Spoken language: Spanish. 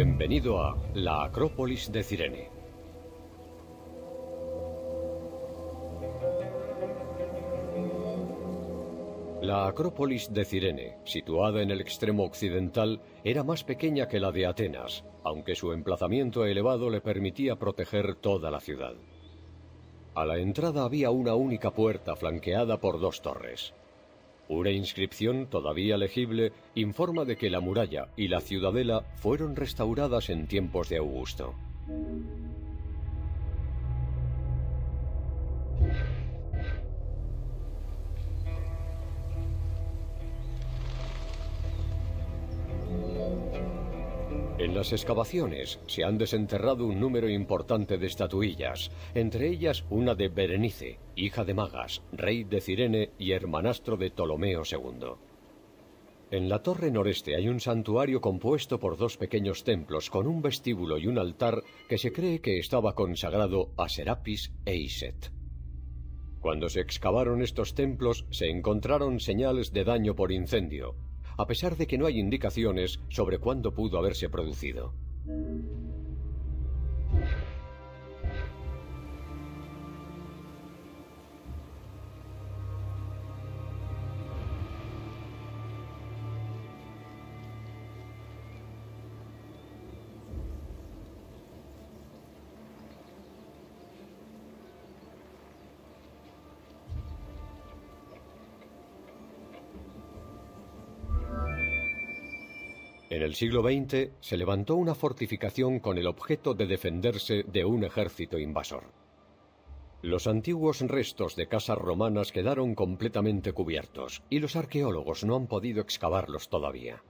Bienvenido a la Acrópolis de Cirene. La Acrópolis de Cirene, situada en el extremo occidental, era más pequeña que la de Atenas, aunque su emplazamiento elevado le permitía proteger toda la ciudad. A la entrada había una única puerta flanqueada por dos torres. Una inscripción todavía legible informa de que la muralla y la ciudadela fueron restauradas en tiempos de Augusto. En las excavaciones se han desenterrado un número importante de estatuillas, entre ellas una de Berenice, hija de Magas, rey de Cirene y hermanastro de Ptolomeo II. En la torre noreste hay un santuario compuesto por dos pequeños templos con un vestíbulo y un altar que se cree que estaba consagrado a Serapis e Iset. Cuando se excavaron estos templos se encontraron señales de daño por incendio, a pesar de que no hay indicaciones sobre cuándo pudo haberse producido. En el siglo XX se levantó una fortificación con el objeto de defenderse de un ejército invasor. Los antiguos restos de casas romanas quedaron completamente cubiertos y los arqueólogos no han podido excavarlos todavía.